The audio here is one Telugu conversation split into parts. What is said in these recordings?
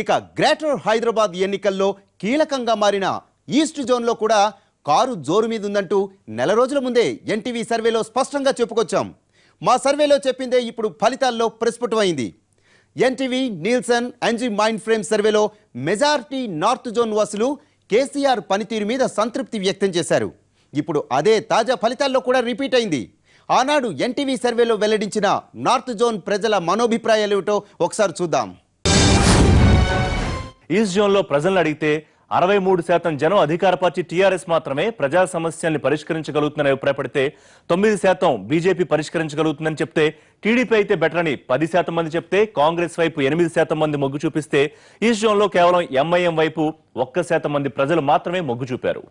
ఇక గ్రేటర్ హైదరాబాద్ ఎన్నికల్లో కీలకంగా మారిన ఈస్ట్ జోన్లో కూడా కారు జోరు మీద ఉందంటూ నెల రోజుల ముందే ఎన్టీవీ సర్వేలో స్పష్టంగా చెప్పుకొచ్చాం. మా సర్వేలో చెప్పిందే ఇప్పుడు ఫలితాల్లో ప్రస్ఫుటమైంది. NTV Nielsen NG mind frame సర్వేలో మెజారిటీ నార్త్ జోన్ వాసులు కేసీఆర్ పనితీరు మీద సంతృప్తి వ్యక్తం చేశారు. ఇప్పుడు అదే తాజా ఫలితాల్లో కూడా రిపీట్ అయింది. ఆనాడు ఎన్టీవీ సర్వేలో వెల్లడించిన నార్త్ జోన్ ప్రజల మనోభిప్రాయాలు ఏమిటో ఒకసారి చూద్దాం. ఈస్ట్ జోన్లో ప్రజలను అడిగితే అరవై మూడు శాతం జనం అధికార పార్టీ టీఆర్ఎస్ మాత్రమే ప్రజా సమస్యల్ని పరిష్కరించగలుగుతుందని అభిప్రాయపడితే తొమ్మిది శాతం బీజేపీ పరిష్కరించగలుగుతుందని చెప్తే టీడీపీ అయితే బెటర్ అని పది శాతం మంది చెప్తే కాంగ్రెస్ వైపు ఎనిమిది శాతం మంది మొగ్గు చూపిస్తే ఈస్ట్ జోన్లో కేవలం ఎంఐఎం వైపు ఒక్క శాతం మంది ప్రజలు మాత్రమే మొగ్గు చూపారు.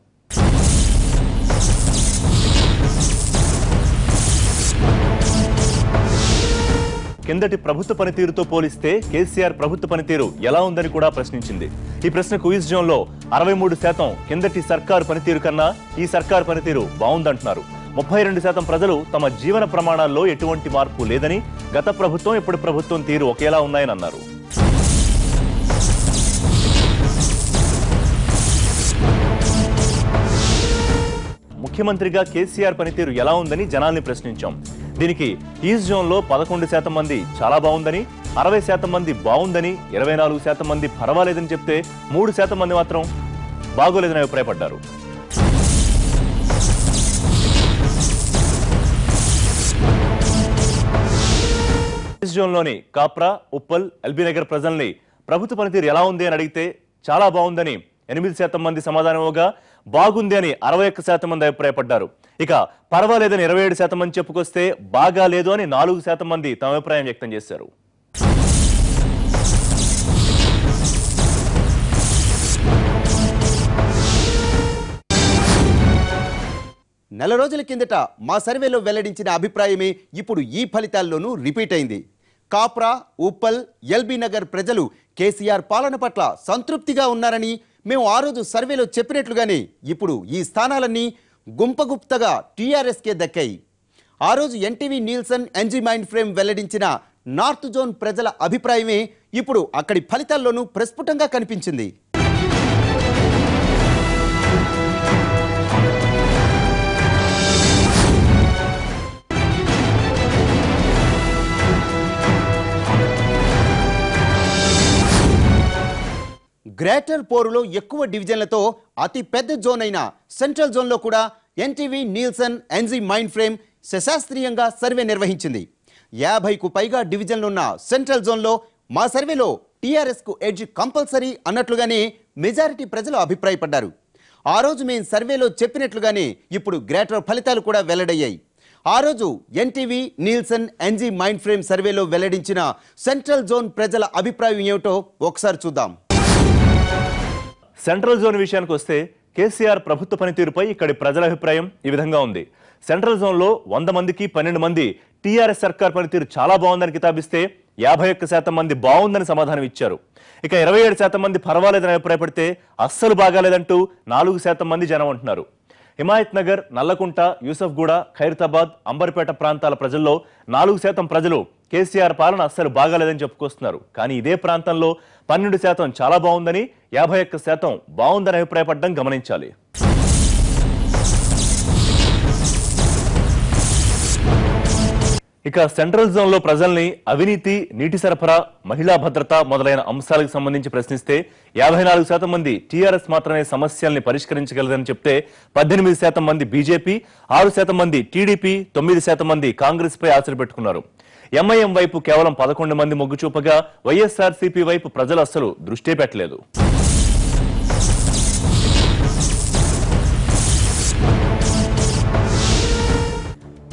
కిందటి ప్రభుత్వ పనితీరుతో పోలిస్తే కేసీఆర్ ప్రభుత్వ పనితీరు ఎలా ఉందని కూడా ప్రశ్నించింది. ఈ ప్రశ్నకు ఈస్ట్ అరవై మూడు శాతం కిందటి సర్కారు పనితీరు కన్నా ఈ సర్కారు పనితీరు బాగుందంటున్నారు. ముప్పై రెండు శాతం ప్రజలు తమ జీవన ప్రమాణాల్లో ఎటువంటి మార్పు లేదని గత ప్రభుత్వం ఇప్పుడు ప్రభుత్వం తీరు ఒకేలా ఉన్నాయని అన్నారు. ముఖ్యమంత్రిగా కేసీఆర్ పనితీరు ఎలా ఉందని జనాల్ని ప్రశ్నించాం. దీనికి ఈస్ట్ జోన్లో పదకొండు శాతం మంది చాలా బాగుందని అరవై శాతం మంది బాగుందని ఇరవై నాలుగు శాతం మంది పర్వాలేదని చెప్తే మూడు శాతం మంది మాత్రం బాగోలేదని అభిప్రాయపడ్డారు. ఈస్ట్ జోన్లోని కాప్రా ఉప్పల్ ఎల్బీ నగర్ ప్రజల్ని ప్రభుత్వ పనితీరు ఎలా ఉంది అని అడిగితే చాలా బాగుందని ఎనిమిది శాతం మంది సమాధానం బాగుంది అని అరవై ఒక్క శాతం మంది అభిప్రాయపడ్డారు. ఇక పర్వాలేదని ఇరవై ఏడు శాతం మంది చెప్పుకొస్తే బాగా లేదు అని నాలుగు శాతం మంది తమ అభిప్రాయం వ్యక్తం చేశారు. నెల రోజుల కిందట మా సర్వేలో వెల్లడించిన అభిప్రాయమే ఇప్పుడు ఈ ఫలితాల్లోనూ రిపీట్ అయింది. కాప్రా ఉప్పల్ ఎల్బీ నగర్ ప్రజలు కేసీఆర్ పాలన పట్ల సంతృప్తిగా ఉన్నారని మేము ఆ రోజు సర్వేలో చెప్పినట్లుగానే ఇప్పుడు ఈ స్థానాలన్నీ గుంపగుప్తగా టీఆర్ఎస్కే దక్కాయి. ఆ రోజు NTV Nielsen NG mind frame వెల్లడించిన నార్త్ జోన్ ప్రజల అభిప్రాయమే ఇప్పుడు అక్కడి ఫలితాల్లోనూ ప్రస్ఫుటంగా కనిపించింది. గ్రేటర్ పోరులో ఎక్కువ డివిజన్లతో అతి పెద్ద జోన్ అయిన సెంట్రల్ జోన్లో కూడా NTV Nielsen NG mind frame శశాస్త్రీయంగా survey నిర్వహించింది. యాభైకు పైగా డివిజన్లున్న సెంట్రల్ జోన్లో మా సర్వేలో టీఆర్ఎస్కు ఎడ్జ్ కంపల్సరీ అన్నట్లుగానే మెజారిటీ ప్రజలు అభిప్రాయపడ్డారు. ఆ రోజు మేము సర్వేలో చెప్పినట్లుగానే ఇప్పుడు గ్రేటర్ ఫలితాలు కూడా వెల్లడయ్యాయి. ఆ రోజు NTV Nielsen NG mind frame సర్వేలో వెల్లడించిన సెంట్రల్ జోన్ ప్రజల అభిప్రాయం ఏమిటో ఒకసారి చూద్దాం. సెంట్రల్ జోన్ విషయానికి వస్తే కేసీఆర్ ప్రభుత్వ పనితీరుపై ఇక్కడి ప్రజల అభిప్రాయం ఈ విధంగా ఉంది. సెంట్రల్ జోన్లో వంద మందికి పన్నెండు మంది టీఆర్ఎస్ సర్కార్ పనితీరు చాలా బాగుందని కితాబిస్తే యాభై ఒక్క శాతం మంది బాగుందని సమాధానం ఇచ్చారు. ఇక ఇరవై ఏడు శాతం మంది పర్వాలేదని అభిప్రాయపడితే అస్సలు బాగాలేదంటూ నాలుగు శాతం మంది జనం అంటున్నారు. హిమాయత్ నగర్ నల్లకుంట యూసఫ్గూడ ఖైరతాబాద్ అంబర్పేట ప్రాంతాల ప్రజల్లో నాలుగు శాతం ప్రజలు కేసీఆర్ పాలన అస్సలు బాగాలేదని చెప్పుకొస్తున్నారు. కానీ ఇదే ప్రాంతంలో పన్నెండు శాతం చాలా బాగుందని యాభై ఒక్క శాతం బాగుందని అభిప్రాయపడడం గమనించాలి. ఇక సెంట్రల్ జోన్లో ప్రజల్ని అవినీతి నీటి సరఫరా మహిళా భద్రత మొదలైన అంశాలకు సంబంధించి ప్రశ్నిస్తే యాభై నాలుగు శాతం మంది టీఆర్ఎస్ మాత్రమే సమస్యల్ని పరిష్కరించగలదని చెప్తే పద్దెనిమిది శాతం మంది బీజేపీ ఆరు శాతం మంది టీడీపీ తొమ్మిది శాతం మంది కాంగ్రెస్ పై ఆశలు పెట్టుకున్నారు. ఎంఐఎం వైపు కేవలం పదకొండు మంది మొగ్గు చూపగా వైఎస్ఆర్సీపీ వైపు ప్రజలు అస్సలు దృష్టి పెట్టలేదు.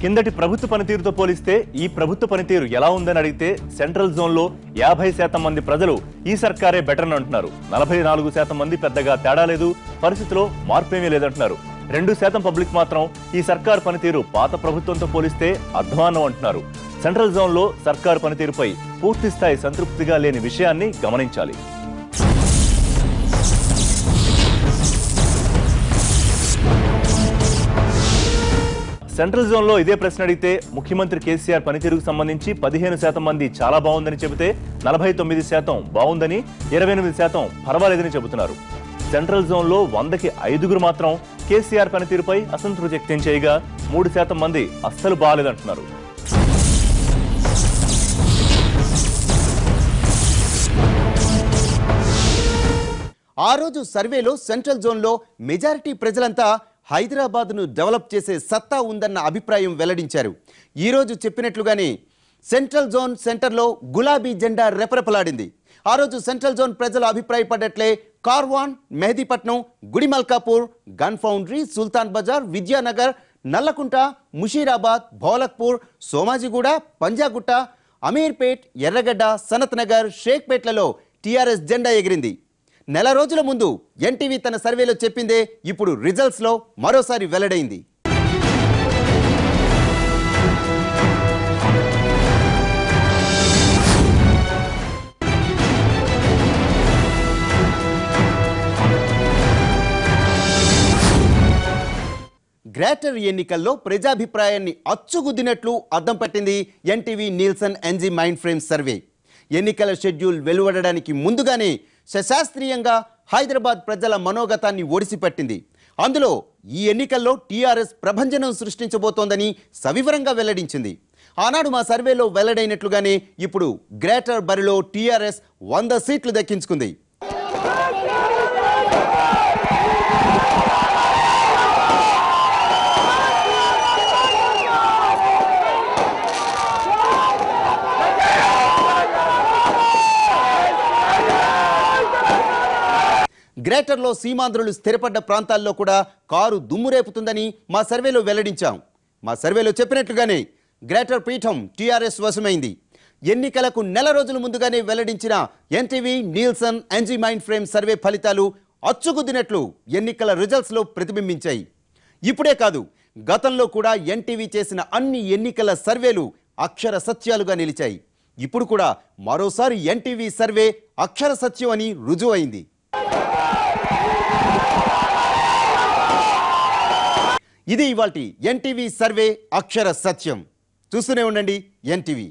కిందటి ప్రభుత్వ పనితీరుతో పోలిస్తే ఈ ప్రభుత్వ పనితీరు ఎలా ఉందని అడిగితే సెంట్రల్ జోన్లో యాభై శాతం మంది ప్రజలు ఈ సర్కారే బెటర్ అని అంటున్నారు. నలభై నాలుగు శాతం మంది పెద్దగా తేడా లేదు పరిస్థితిలో మార్పేమీ లేదంటున్నారు. రెండు శాతం పబ్లిక్ మాత్రం ఈ సర్కార్ పనితీరు పాత ప్రభుత్వంతో పోలిస్తే అధ్వానం అంటున్నారు. సెంట్రల్ జోన్లో సర్కారు సర్కార్ పనితీరుపై పూర్తిస్థాయి సంతృప్తిగా లేని విషయాన్ని గమనించాలి. సెంట్రల్ జోన్లో ఇదే ప్రశ్న అడిగితే ముఖ్యమంత్రి కేసీఆర్ పనితీరుకు సంబంధించి పదిహేను శాతం మంది చాలా బాగుందని చెబితే నలభై తొమ్మిది శాతం బాగుందని ఇరవై ఎనిమిది శాతం పర్వాలేదని చెబుతున్నారు. సెంట్రల్ జోన్లో వందకి ఐదుగురు మాత్రం కేసీఆర్ పనితీరుపై అసంతృప్తి వ్యక్తం చేయగా మూడు శాతం మంది అస్సలు బాగాలేదంటున్నారు. ఆ రోజు సర్వేలో సెంట్రల్ జోన్లో మెజారిటీ ప్రజలంతా హైదరాబాద్ను డెవలప్ చేసే సత్తా ఉందన్న అభిప్రాయం వెల్లడించారు. ఈరోజు చెప్పినట్లుగానే సెంట్రల్ జోన్ సెంటర్లో గులాబీ జెండా రెపరెపలాడింది. ఆ రోజు సెంట్రల్ జోన్ ప్రజలు అభిప్రాయపడ్డట్లే కార్వాన్ మెహదీపట్నం గుడిమల్కాపూర్ గన్ ఫౌండ్రీ సుల్తాన్ బజార్ విద్యానగర్ నల్లకుంట ముషీరాబాద్ భౌలక్పూర్ సోమాజిగూడ పంజాగుట్ట అమీర్పేట్ ఎర్రగడ్డ సనత్ నగర్ షేక్పేట్లలో టీఆర్ఎస్ జెండా ఎగిరింది. నెల రోజుల ముందు ఎన్టీవీ తన సర్వేలో చెప్పిందే ఇప్పుడు రిజల్ట్స్లో మరోసారి వెల్లడైంది. గ్రేటర్ ఎన్నికల్లో ప్రజాభిప్రాయాన్ని అచ్చుగుద్దినట్లు అద్దం పట్టింది NTV Nielsen NG mind frame survey. ఎన్నికల షెడ్యూల్ వెలువడడానికి ముందుగానే సశాస్త్రీయంగా హైదరాబాద్ ప్రజల మనోగతాన్ని ఒడిసిపట్టింది. అందులో ఈ ఎన్నికల్లో టీఆర్ఎస్ ప్రభంజనం సృష్టించబోతోందని సవివరంగా వెల్లడించింది. ఆనాడు మా సర్వేలో వెల్లడైనట్లుగానే ఇప్పుడు గ్రేటర్ బరిలో టీఆర్ఎస్ వంద సీట్లు దక్కించుకుంది. గ్రేటర్లో సీమాంధ్రులు స్థిరపడ్డ ప్రాంతాల్లో కూడా కారు దుమ్ము రేపుతుందని మా సర్వేలో వెల్లడించాం. మా సర్వేలో చెప్పినట్లుగానే గ్రేటర్ పీఠం టీఆర్ఎస్ వశమైంది. ఎన్నికలకు నెల రోజుల ముందుగానే వెల్లడించిన NTV Nielsen NG mind frame survey ఫలితాలు అచ్చుకుద్దినట్లు ఎన్నికల రిజల్ట్స్లో ప్రతిబింబించాయి. ఇప్పుడే కాదు గతంలో కూడా ఎన్టీవీ చేసిన అన్ని ఎన్నికల సర్వేలు అక్షర సత్యాలుగా నిలిచాయి. ఇప్పుడు కూడా మరోసారి ఎన్టీవీ సర్వే అక్షర సత్యం అని రుజువైంది. ఇది ఇవాల్టి ఎన్టీవీ సర్వే అక్షర సత్యం. చూస్తూనే ఉండండి ఎన్టీవీ.